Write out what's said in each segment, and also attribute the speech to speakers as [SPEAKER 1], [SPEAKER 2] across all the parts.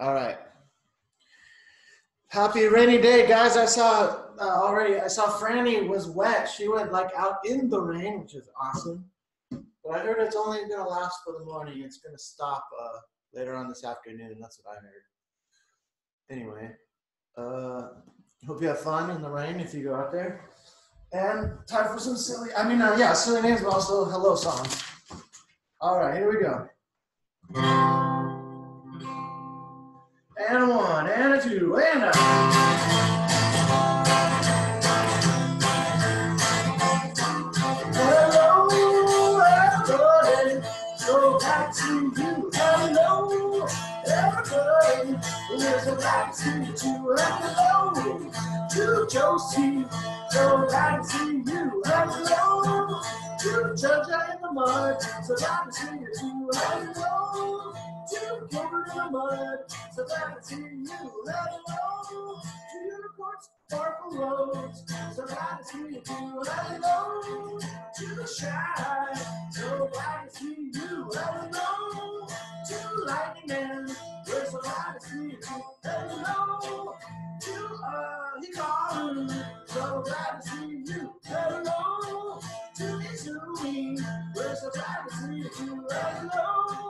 [SPEAKER 1] All right. Happy rainy day, guys. I saw uh, already, I saw Franny was wet. She went like out in the rain, which is awesome. But I heard it's only going to last for the morning. It's going to stop uh, later on this afternoon. That's what I heard. Anyway, uh, hope you have fun in the rain if you go out there. And time for some silly, I mean, uh, yeah, silly names, but also hello songs. All right, here we go. And a one, and a two, and a. Hello, everybody. So back to you. Hello, everybody. Here's a back to you. Hello, to Josie. So back to you. Hello, to Georgia in the mud. So back to you. Hello, to Gilbert in the mud. So to you. Hello, to unicorns, sparkle roads. So to you. Hello, to the shy. Back to you. Hello, to lightning man. So glad to see you. Hello, to uh, Hikaru. So to see you. Hello, to Izumi. We're so glad to see you. Hello, to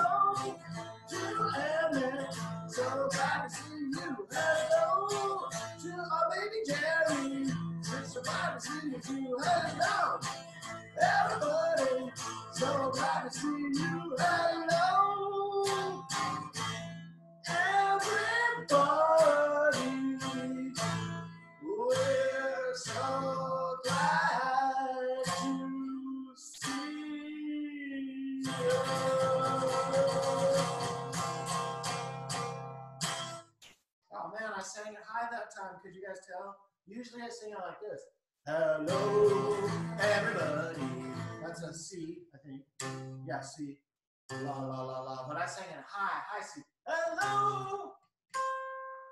[SPEAKER 1] Yeah, C. La la la la. But I sang it high, high C. Hello.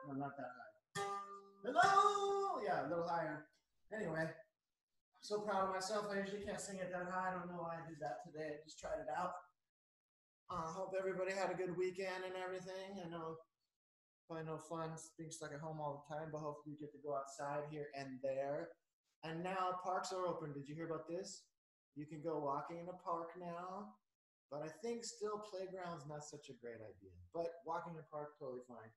[SPEAKER 1] No, not that high. Hello. Yeah, a little higher. Anyway, I'm so proud of myself. I usually can't sing it that high. I don't know why I did that today. I just tried it out. I uh, hope everybody had a good weekend and everything. I know probably no fun being stuck at home all the time, but hopefully you get to go outside here and there. And now parks are open. Did you hear about this? You can go walking in a park now, but I think still playground's not such a great idea. But walking in a park, totally fine.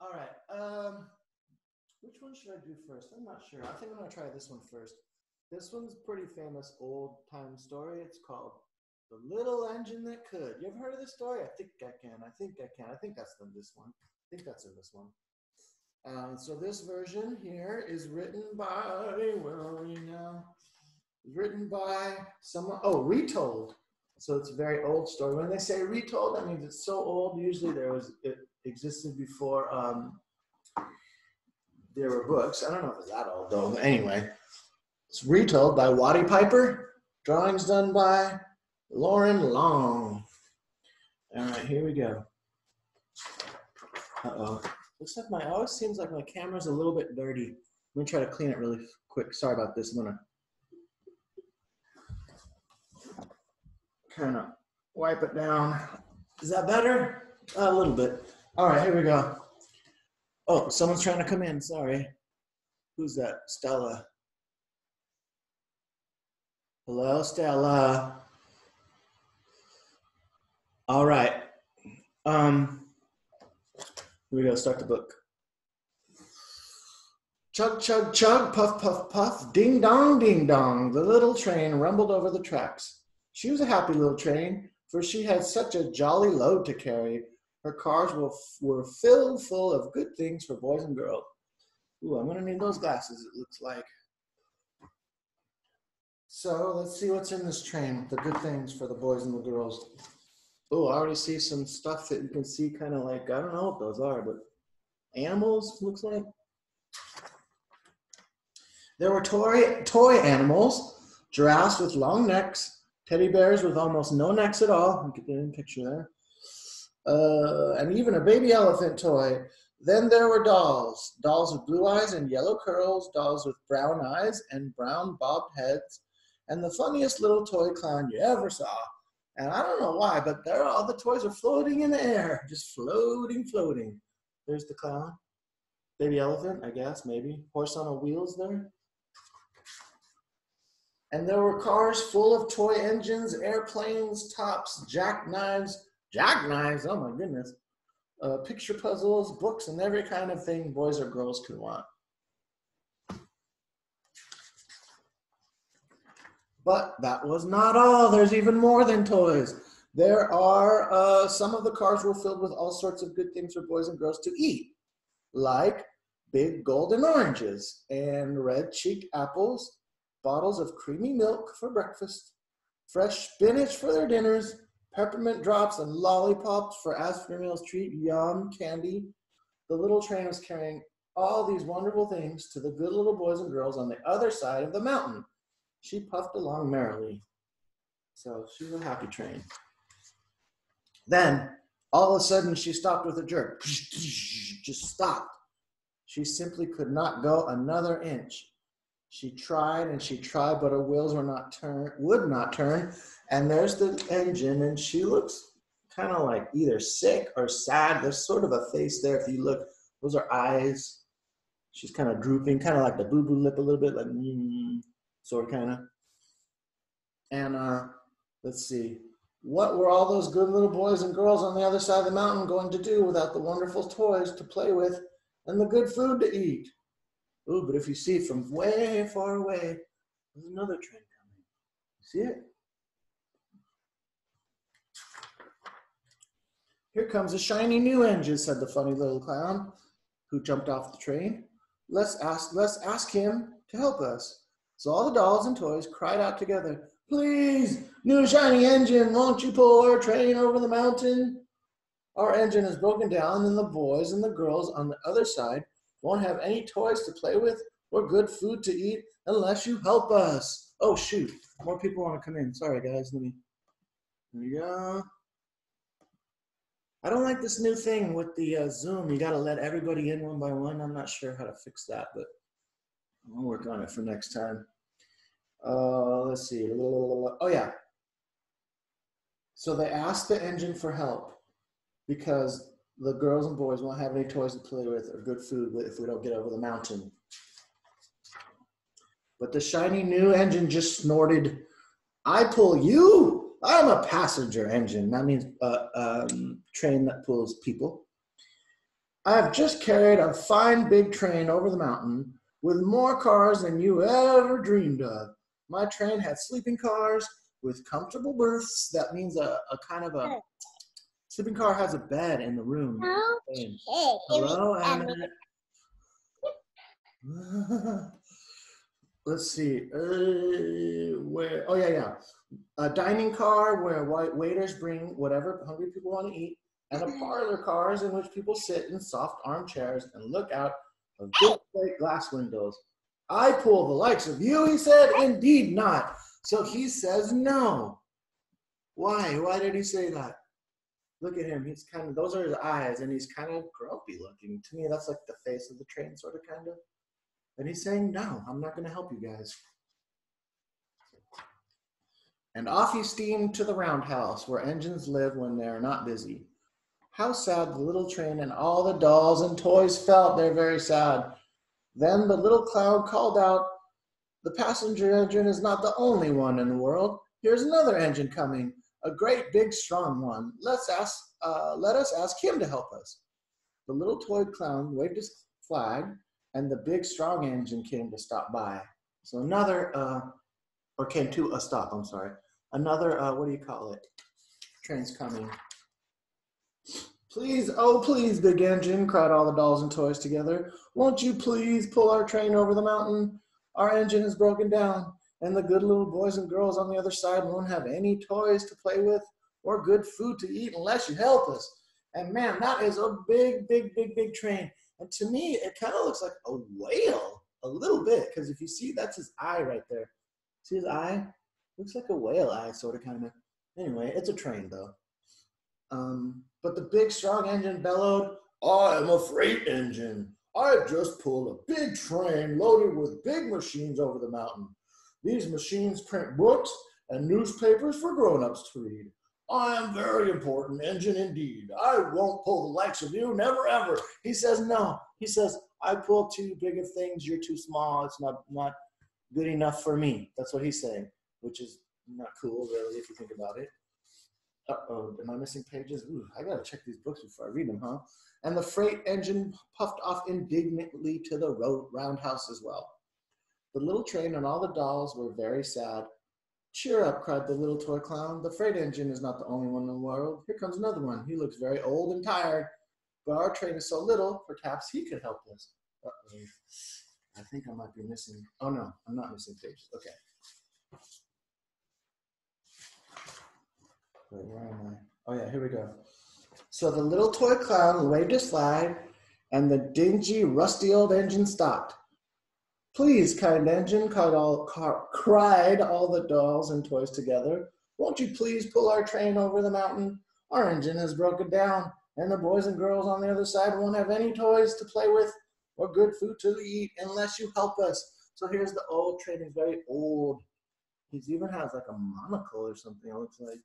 [SPEAKER 1] All right. Um, which one should I do first? I'm not sure. I think I'm gonna try this one first. This one's pretty famous old time story. It's called The Little Engine That Could. You ever heard of this story? I think I can. I think I can. I think that's in this one. I think that's in this one. Um, so this version here is written by, where are we now? Written by someone, oh, retold. So it's a very old story. When they say retold, that means it's so old. Usually there was, it existed before um, there were books. I don't know if it's that old though, anyway. It's retold by Watty Piper. Drawings done by Loren Long. All right, here we go. Uh-oh. Looks like my, always seems like my camera's a little bit dirty. I'm gonna try to clean it really quick. Sorry about this. I'm gonna kind of wipe it down. Is that better? a little bit. All right, here we go. Oh, someone's trying to come in. Sorry. Who's that? Stella. Hello, Stella. All right. Um, here we go. Start the book. Chug, chug, chug, puff, puff, puff, ding dong, ding dong. The little train rumbled over the tracks. She was a happy little train, for she had such a jolly load to carry. Her cars were, were filled full of good things for boys and girls. Ooh, I'm gonna need those glasses, it looks like. So let's see what's in this train, the good things for the boys and the girls. Oh, I already see some stuff that you can see kind of like, I don't know what those are, but animals, looks like. There were toy, toy animals, giraffes with long necks, teddy bears with almost no necks at all. Get the picture there. Uh, and even a baby elephant toy. Then there were dolls, dolls with blue eyes and yellow curls, dolls with brown eyes and brown bobbed heads, and the funniest little toy clown you ever saw. And I don't know why, but there all the toys are floating in the air, just floating, floating. There's the clown. Baby elephant, I guess, maybe. Horse on a wheels there. And there were cars full of toy engines, airplanes, tops, jackknives. Jackknives, oh my goodness. Uh, picture puzzles, books, and every kind of thing boys or girls could want. But that was not all. There's even more than toys. There are uh, some of the cars were filled with all sorts of good things for boys and girls to eat, like big golden oranges and red cheek apples, bottles of creamy milk for breakfast, fresh spinach for their dinners, peppermint drops and lollipops for afternoon's treat, yum candy. The little train was carrying all these wonderful things to the good little boys and girls on the other side of the mountain she puffed along merrily. So she's a happy train. Then, all of a sudden, she stopped with a jerk. Just stopped. She simply could not go another inch. She tried and she tried, but her wheels were not turn, would not turn. And there's the engine, and she looks kind of like either sick or sad. There's sort of a face there. If you look, those are eyes. She's kind of drooping, kind of like the boo boo lip a little bit, like. Mm sort of kind of. And uh, let's see, what were all those good little boys and girls on the other side of the mountain going to do without the wonderful toys to play with and the good food to eat? Ooh, but if you see it from way far away, there's another train coming. See it? Here comes a shiny new engine, said the funny little clown who jumped off the train. Let's ask, let's ask him to help us. So all the dolls and toys cried out together, Please, new shiny engine, won't you pull our train over the mountain? Our engine is broken down, and the boys and the girls on the other side won't have any toys to play with or good food to eat unless you help us. Oh, shoot. More people want to come in. Sorry, guys. Let me. There we go. I don't like this new thing with the uh, Zoom. You got to let everybody in one by one. I'm not sure how to fix that, but I'll work on it for next time. Uh, let's see. Oh, yeah. So they asked the engine for help because the girls and boys won't have any toys to play with or good food if we don't get over the mountain. But the shiny new engine just snorted, I pull you. I'm a passenger engine. That means a uh, um, train that pulls people. I've just carried a fine big train over the mountain with more cars than you ever dreamed of. My train had sleeping cars with comfortable berths. That means a, a kind of a sleeping car has a bed in the room. Okay. Hello, Annette. Let's see. Uh, where? Oh yeah, yeah. A dining car where white waiters bring whatever hungry people want to eat, and a parlor cars in which people sit in soft armchairs and look out of big plate glass windows. I pull the likes of you, he said. Indeed not. So he says no. Why? Why did he say that? Look at him. He's kind of, those are his eyes, and he's kind of grumpy looking. To me, that's like the face of the train, sort of, kind of. And he's saying, no, I'm not going to help you guys. And off he steamed to the roundhouse where engines live when they're not busy. How sad the little train and all the dolls and toys felt. They're very sad. Then the little cloud called out, The passenger engine is not the only one in the world. Here's another engine coming, a great big strong one. Let's ask, uh, let us ask him to help us. The little toy clown waved his flag, and the big strong engine came to stop by. So another, uh, or came to a stop, I'm sorry. Another, uh, what do you call it? Train's coming. Please, oh please, big engine, cried all the dolls and toys together. Won't you please pull our train over the mountain? Our engine is broken down, and the good little boys and girls on the other side won't have any toys to play with or good food to eat unless you help us. And man, that is a big, big, big, big train. And to me, it kind of looks like a whale a little bit, because if you see, that's his eye right there. See his eye? Looks like a whale eye, sort of, kind of. Anyway, it's a train though. Um, but the big strong engine bellowed, I am a freight engine. I just pulled a big train loaded with big machines over the mountain. These machines print books and newspapers for grown-ups to read. I am very important engine indeed. I won't pull the likes of you, never ever. He says, no. He says, I pull too big of things. You're too small. It's not, not good enough for me. That's what he's saying, which is not cool, really, if you think about it. Uh-oh, am I missing pages? Ooh, I gotta check these books before I read them, huh? And the freight engine puffed off indignantly to the road roundhouse as well. The little train and all the dolls were very sad. Cheer up, cried the little toy clown. The freight engine is not the only one in the world. Here comes another one. He looks very old and tired, but our train is so little, perhaps he could help us. Uh-oh. I think I might be missing. Oh no, I'm not missing pages. Okay. Wait, where am I? Oh yeah, here we go. So the little toy clown waved his flag, and the dingy, rusty old engine stopped. Please, kind engine, cried all, cried all the dolls and toys together. Won't you please pull our train over the mountain? Our engine has broken down, and the boys and girls on the other side won't have any toys to play with or good food to eat unless you help us. So here's the old train. He's very old. He even has like a monocle or something, it looks like.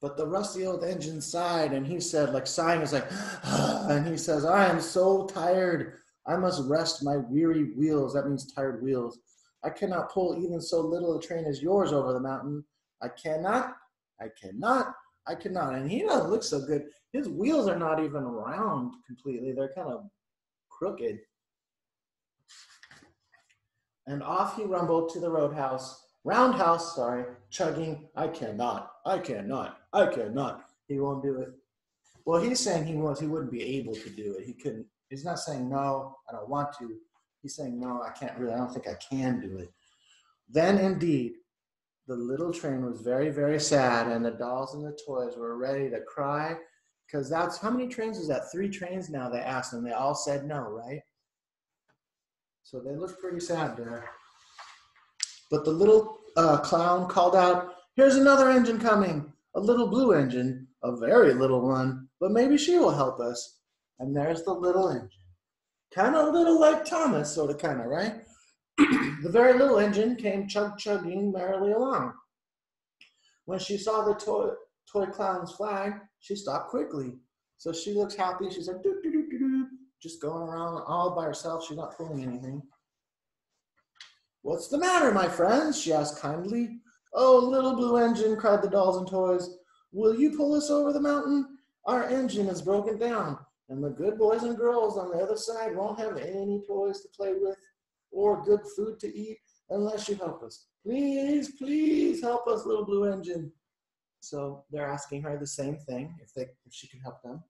[SPEAKER 1] But the rusty old engine sighed, and he said, like sighing is like, ah, and he says, I am so tired. I must rest my weary wheels. That means tired wheels. I cannot pull even so little a train as yours over the mountain. I cannot, I cannot, I cannot. And he doesn't look so good. His wheels are not even round completely, they're kind of crooked. And off he rumbled to the roadhouse, roundhouse, sorry, chugging, I cannot, I cannot, I cannot. He won't do it. Well, he's saying he was, he wouldn't be able to do it. He couldn't, he's not saying no, I don't want to. He's saying no, I can't really, I don't think I can do it. Then indeed, the little train was very, very sad, and the dolls and the toys were ready to cry because that's how many trains is that? Three trains now, they asked, and they all said no, right? So they looked pretty sad there. But the little uh, clown called out, Here's another engine coming, a little blue engine, a very little one, but maybe she will help us. And there's the little engine. Kind of a little like Thomas, sort of, kind of, right? the very little engine came chug chugging merrily along. When she saw the toy, toy clown's flag, she stopped quickly. So she looks happy. She's like, doo, doo, doo, doo, doo, just going around all by herself. She's not pulling anything. What's the matter, my friends? She asked kindly. Oh, little blue engine, cried the dolls and toys. Will you pull us over the mountain? Our engine is broken down, and the good boys and girls on the other side won't have any toys to play with or good food to eat unless you help us. Please, please help us, little blue engine. So they're asking her the same thing, if, they, if she can help them.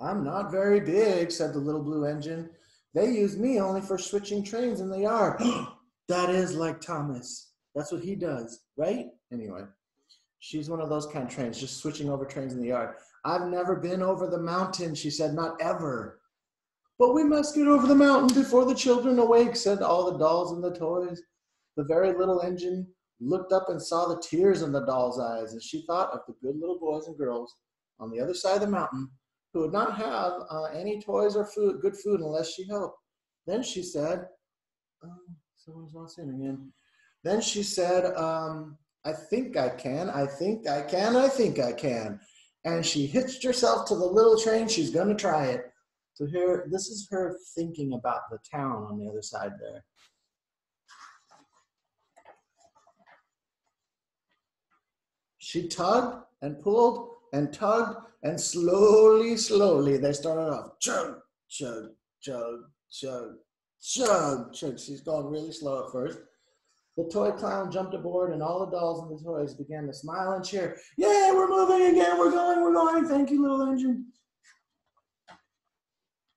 [SPEAKER 1] I'm not very big, said the little blue engine. They use me only for switching trains in the yard. that is like Thomas. That's what he does, right? Anyway, she's one of those kind of trains, just switching over trains in the yard. I've never been over the mountain, she said, not ever. But we must get over the mountain before the children awake, said all the dolls and the toys. The very little engine looked up and saw the tears in the doll's eyes as she thought of the good little boys and girls on the other side of the mountain who would not have uh, any toys or food, good food unless she helped. Then she said, oh, someone's not saying again. Then she said, um, I think I can, I think I can, I think I can. And she hitched herself to the little train. She's going to try it. So here, this is her thinking about the town on the other side there. She tugged and pulled and tugged and slowly, slowly they started off chug, chug, chug, chug, chug, chug. She's going really slow at first. The toy clown jumped aboard, and all the dolls and the toys began to smile and cheer. Yay, we're moving again. We're going, we're going. Thank you, little engine.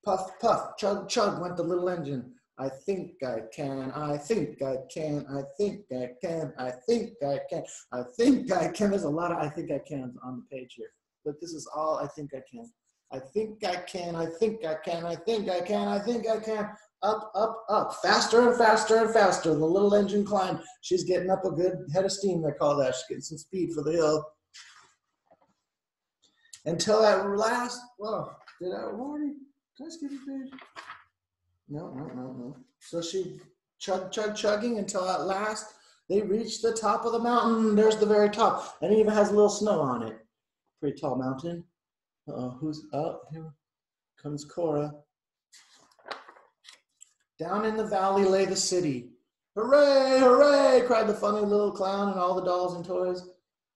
[SPEAKER 1] Puff, puff, chug, chug went the little engine. I think I can, I think I can, I think I can, I think I can, I think I can. There's a lot of I think I can on the page here, but this is all I think I can. I think I can, I think I can, I think I can, I think I can. Up, up, up, faster and faster and faster. The little engine climbed. She's getting up a good head of steam, they call that. She's getting some speed for the hill. Until at last, well, did I already, did I skip a page? No, no, no, no. So she chug, chug, chugging until at last they reach the top of the mountain. There's the very top, and it even has a little snow on it. Pretty tall mountain. Uh-oh, who's up? Here comes Cora. Down in the valley lay the city. Hooray, hooray, cried the funny little clown and all the dolls and toys.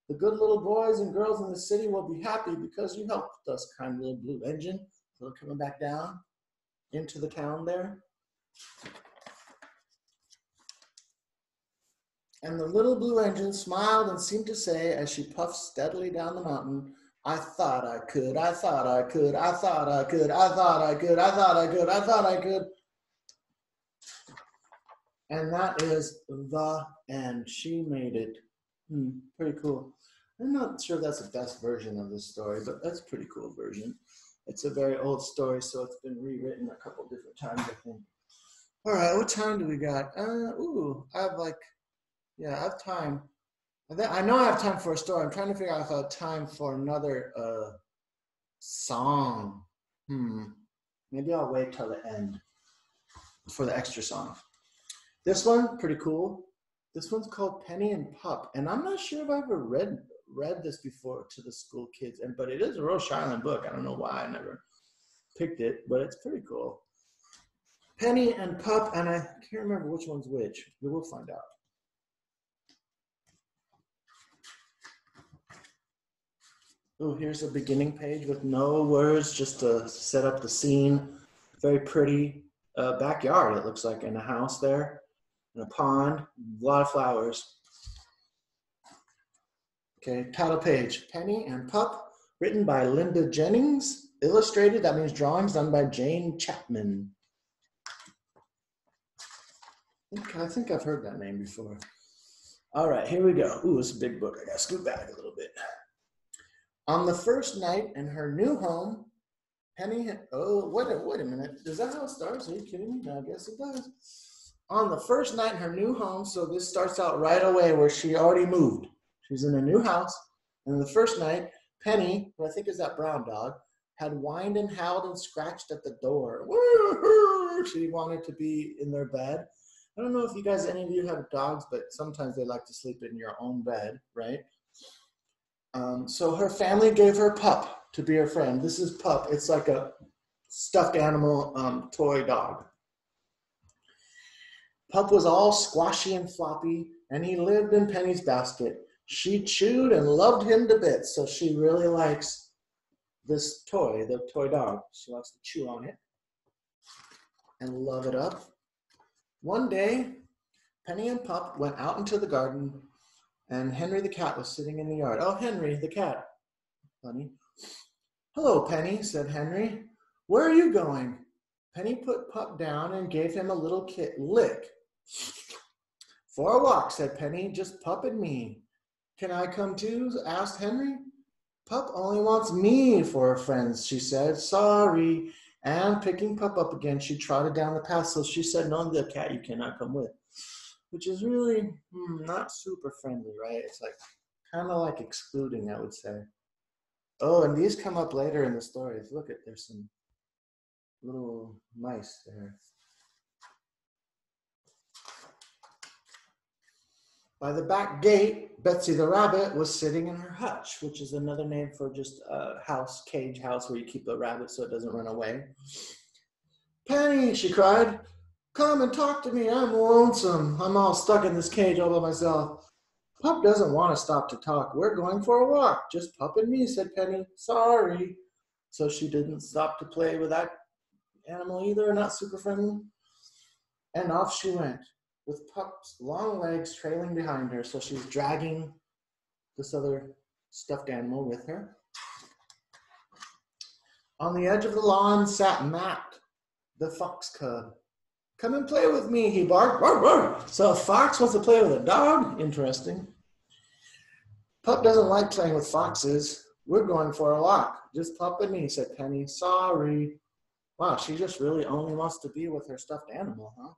[SPEAKER 1] The good little boys and girls in the city will be happy because you helped us, kind little blue engine. So they're coming back down into the town there. And the little blue engine smiled and seemed to say, as she puffed steadily down the mountain, I thought I could, I thought I could, I thought I could, I thought I could, I thought I could, I thought I could. And that is the end. She made it. Hmm, pretty cool. I'm not sure that's the best version of this story, but that's a pretty cool version. It's a very old story, so it's been rewritten a couple different times, I think. All right, what time do we got? Uh, ooh, I have like, yeah, I have time. I know I have time for a story. I'm trying to figure out if I have time for another uh, song. Hmm. Maybe I'll wait till the end for the extra song. This one, pretty cool. This one's called Penny and Pup, and I'm not sure if I've ever read read this before to the school kids, and but it is a Rhode Island book. I don't know why I never picked it, but it's pretty cool. Penny and Pup, and I can't remember which one's which. We will find out. Oh, here's a beginning page with no words, just to set up the scene. Very pretty uh, backyard, it looks like, and a house there, and a pond, a lot of flowers. Okay, title page, Penny and Pup, written by Linda Jennings, illustrated, that means drawings done by Jane Chapman. I think I've heard that name before. All right, here we go. Ooh, it's a big book. I gotta scoot back a little bit. On the first night in her new home, Penny, oh, wait a, wait a minute. Is that how it starts? Are you kidding me? I guess it does. On the first night in her new home, so this starts out right away where she already moved. She's in a new house, and the first night, Penny, who I think is that brown dog, had whined and howled and scratched at the door. She wanted to be in their bed. I don't know if you guys, any of you have dogs, but sometimes they like to sleep in your own bed, right? Um, so her family gave her Pup to be her friend. This is Pup. It's like a stuffed animal um, toy dog. Pup was all squashy and floppy, and he lived in Penny's basket she chewed and loved him to bits. So she really likes this toy, the toy dog. She likes to chew on it and love it up. One day, Penny and Pup went out into the garden, and Henry the cat was sitting in the yard. Oh, Henry the cat, honey. Hello, Penny, said Henry. Where are you going? Penny put Pup down and gave him a little kit lick. For a walk, said Penny, just Pup and me. Can I come too? asked Henry. Pup only wants me for a friend, she said. Sorry. And picking Pup up again, she trotted down the path. So she said, No, the cat you cannot come with. Which is really hmm, not super friendly, right? It's like kind of like excluding, I would say. Oh, and these come up later in the stories. Look at there's some little mice there. By the back gate, Betsy the rabbit was sitting in her hutch, which is another name for just a house, cage house where you keep a rabbit so it doesn't run away. Penny, she cried, come and talk to me. I'm lonesome. I'm all stuck in this cage all by myself. Pup doesn't want to stop to talk. We're going for a walk. Just Pup and me, said Penny. Sorry. So she didn't stop to play with that animal either, not super friendly. And off she went with Pup's long legs trailing behind her. So she's dragging this other stuffed animal with her. On the edge of the lawn sat Matt, the fox cub. Come and play with me, he barked. So a fox wants to play with a dog? Interesting. Pup doesn't like playing with foxes. We're going for a walk. Just Pup and me, said Penny. Sorry. Wow, she just really only wants to be with her stuffed animal, huh?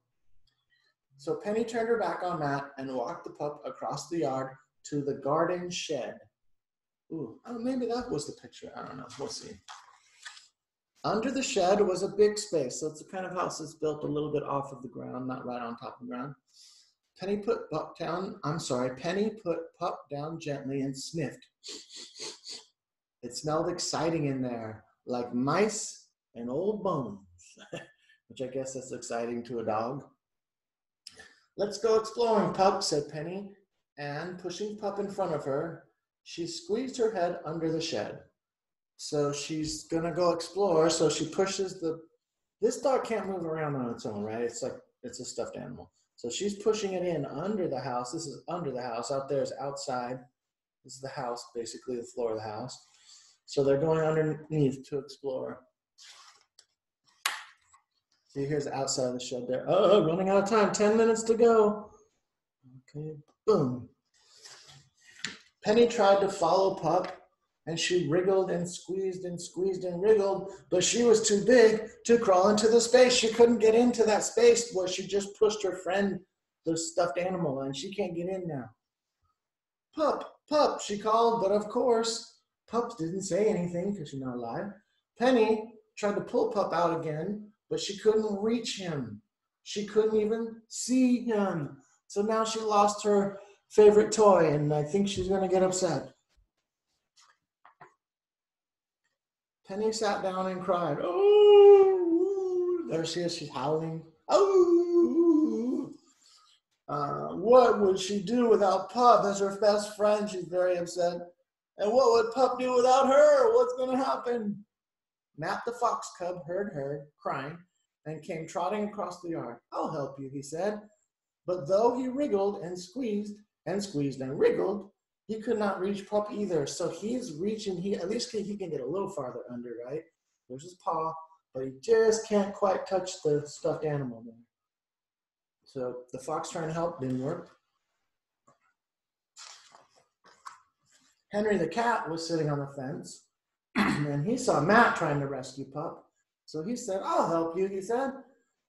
[SPEAKER 1] So Penny turned her back on Matt and walked the pup across the yard to the garden shed. Ooh, oh, maybe that was the picture. I don't know. We'll see. Under the shed was a big space. So it's the kind of house that's built a little bit off of the ground, not right on top of the ground. Penny put Pup down, I'm sorry, Penny put Pup down gently and sniffed. It smelled exciting in there, like mice and old bones, which I guess is exciting to a dog. Let's go exploring, Pup, said Penny, and pushing Pup in front of her, she squeezed her head under the shed. So she's gonna go explore. So she pushes the. This dog can't move around on its own, right? It's like it's a stuffed animal. So she's pushing it in under the house. This is under the house. Out there is outside. This is the house, basically the floor of the house. So they're going underneath to explore. See, here's the outside of the shed there. Oh, oh, running out of time. 10 minutes to go. Okay, boom. Penny tried to follow Pup, and she wriggled and squeezed and squeezed and wriggled, but she was too big to crawl into the space. She couldn't get into that space where she just pushed her friend, the stuffed animal, and she can't get in now. Pup, Pup, she called, but of course, Pup didn't say anything because she's not alive. Penny tried to pull Pup out again, but she couldn't reach him. She couldn't even see him. So now she lost her favorite toy, and I think she's going to get upset. Penny sat down and cried. Oh, there she is. She's howling. Oh, uh, what would she do without Pup as her best friend? She's very upset. And what would Pup do without her? What's going to happen? Matt the fox cub heard her crying and came trotting across the yard. I'll help you, he said. But though he wriggled and squeezed and squeezed and wriggled, he could not reach Pup either. So he's reaching, he at least he can get a little farther under, right? There's his paw, but he just can't quite touch the stuffed animal there. So the fox trying to help didn't work. Henry the cat was sitting on the fence, and he saw Matt trying to rescue Pup. So he said, I'll help you, he said.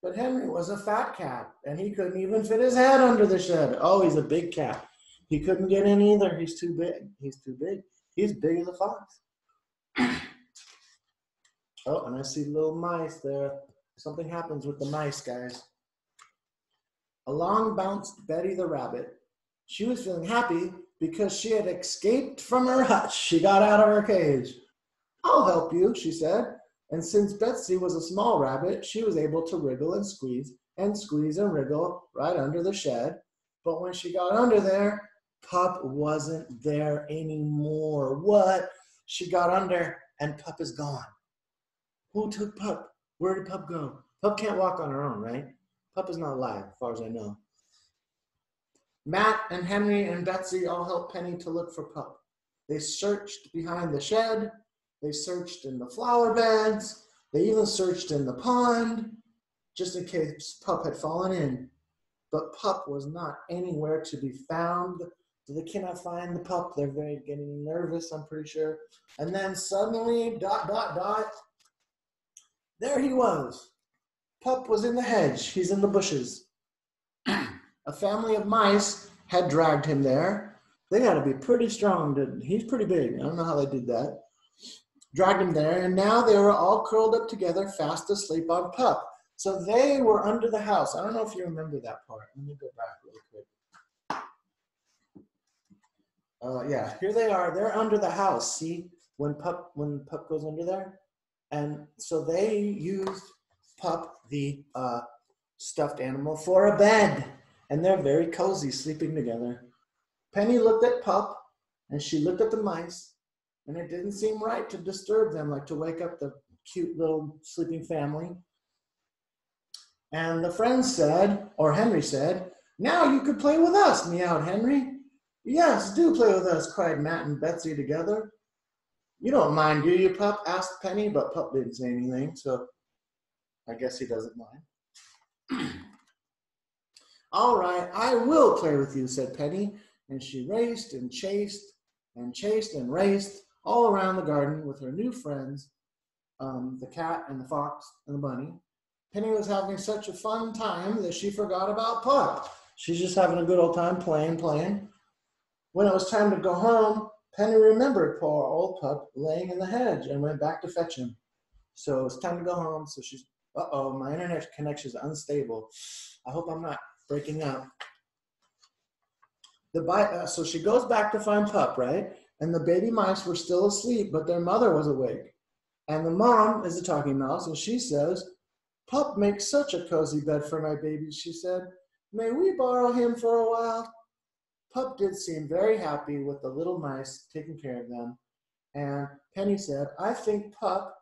[SPEAKER 1] But Henry was a fat cat, and he couldn't even fit his head under the shed. Oh, he's a big cat. He couldn't get in either. He's too big. He's too big. He's big as a fox. oh, and I see little mice there. Something happens with the mice, guys. Along bounced Betty the rabbit. She was feeling happy because she had escaped from her hutch. She got out of her cage. I'll help you, she said. And since Betsy was a small rabbit, she was able to wriggle and squeeze and squeeze and wriggle right under the shed. But when she got under there, Pup wasn't there anymore. What? She got under and Pup is gone. Who took Pup? Where did Pup go? Pup can't walk on her own, right? Pup is not alive, as far as I know. Matt and Henry and Betsy all helped Penny to look for Pup. They searched behind the shed, they searched in the flower beds. They even searched in the pond just in case Pup had fallen in. But Pup was not anywhere to be found. So they cannot find the pup. They're very getting nervous, I'm pretty sure. And then suddenly, dot, dot, dot, there he was. Pup was in the hedge. He's in the bushes. A family of mice had dragged him there. They got to be pretty strong. To, he's pretty big. I don't know how they did that dragged him there, and now they were all curled up together, fast asleep on Pup. So they were under the house. I don't know if you remember that part. Let me go back really quick. Uh, yeah, here they are. They're under the house. See, when Pup when Pup goes under there, and so they used Pup, the uh, stuffed animal, for a bed, and they're very cozy, sleeping together. Penny looked at Pup, and she looked at the mice, and it didn't seem right to disturb them, like to wake up the cute little sleeping family. And the friends said, or Henry said, Now you could play with us, meowed Henry. Yes, do play with us, cried Matt and Betsy together. You don't mind, do you, Pup? asked Penny, but Pup didn't say anything, so I guess he doesn't mind. All right, I will play with you, said Penny. And she raced and chased and chased and raced all around the garden with her new friends, um, the cat and the fox and the bunny. Penny was having such a fun time that she forgot about Pup. She's just having a good old time playing, playing. When it was time to go home, Penny remembered poor old Pup laying in the hedge and went back to fetch him. So it's time to go home. So she's, uh oh, my internet connection is unstable. I hope I'm not breaking up. The uh, so she goes back to find Pup, right? And the baby mice were still asleep, but their mother was awake. And the mom is a talking mouse, and she says, Pup makes such a cozy bed for my baby, she said. May we borrow him for a while? Pup did seem very happy with the little mice taking care of them. And Penny said, I think Pup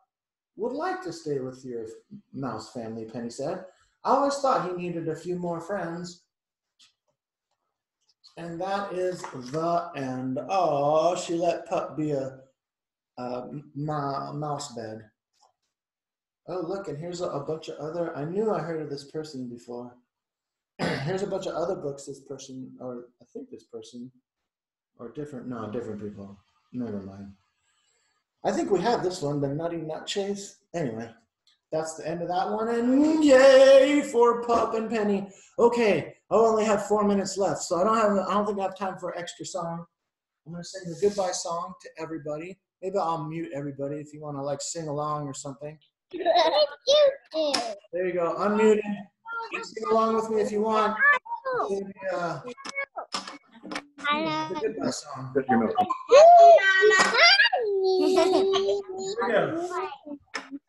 [SPEAKER 1] would like to stay with your mouse family, Penny said. I always thought he needed a few more friends. And that is the end. Oh, she let Pup be a, a mouse bed. Oh, look, and here's a, a bunch of other. I knew I heard of this person before. here's a bunch of other books this person, or I think this person, or different, no, different people. Never mind. I think we have this one, the Nutty Nut Chase. Anyway, that's the end of that one. And yay for Pup and Penny. Okay, I only have four minutes left, so I don't have. I don't think I have time for an extra song. I'm gonna sing a goodbye song to everybody. Maybe I'll mute everybody if you want to like sing along or something. There you go. Unmuted. Sing along with me if you want. Maybe, uh, the goodbye song.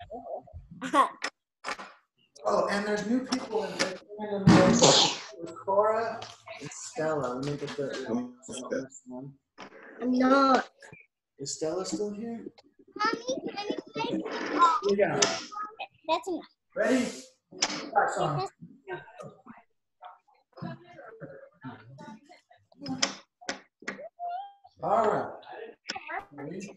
[SPEAKER 1] Oh, and there's new people in there. Cora and Stella. Let me get the one.
[SPEAKER 2] I'm not.
[SPEAKER 1] Is Stella still here?
[SPEAKER 2] Mommy, can you play?
[SPEAKER 1] Here go.
[SPEAKER 2] That's enough.
[SPEAKER 1] Ready? Back song. All right. Ready?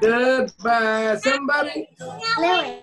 [SPEAKER 1] Goodbye,
[SPEAKER 3] somebody.
[SPEAKER 2] Lily.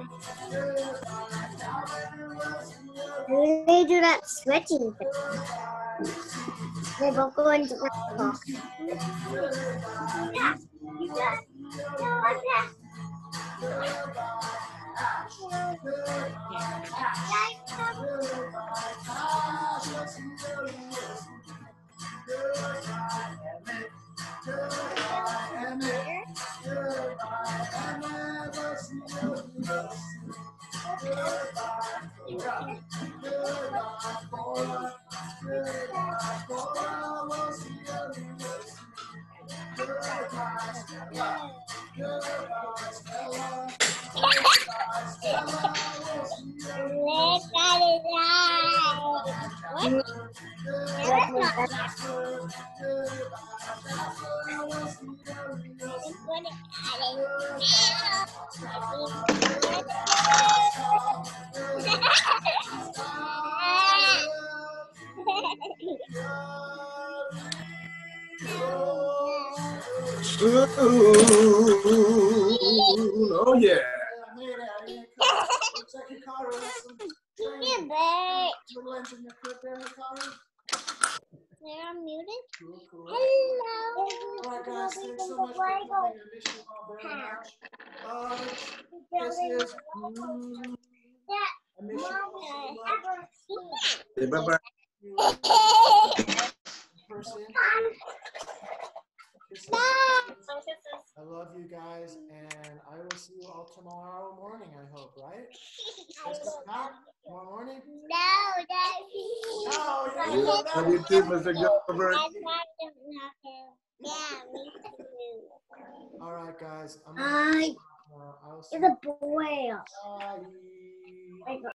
[SPEAKER 2] they do that switching thing? They both go into the box. Yeah. Yeah. Like that. Let that
[SPEAKER 3] Ooh, oh yeah.
[SPEAKER 1] Turbulence in your crib there, Hikaru.
[SPEAKER 2] they're muted.
[SPEAKER 1] Cool, cool.
[SPEAKER 2] Hello.
[SPEAKER 1] All right, guys, thanks so much for coming. I miss you all very much. Uh, this is. Mm, I miss you all so much.
[SPEAKER 3] Bye-bye.
[SPEAKER 1] Person. Kisses. I love you guys, and I will see you all tomorrow morning. I hope, right? Let's go out tomorrow morning.
[SPEAKER 2] No, Daddy.
[SPEAKER 1] No,
[SPEAKER 3] Yeah,
[SPEAKER 1] you
[SPEAKER 3] Love you too, Mr. Gilbert.
[SPEAKER 2] Yeah, me too.
[SPEAKER 1] All right, guys. I'm gonna
[SPEAKER 2] Hi.
[SPEAKER 1] uh, I will see
[SPEAKER 2] It's
[SPEAKER 1] you.
[SPEAKER 2] a boy.
[SPEAKER 1] Bye.
[SPEAKER 2] Like,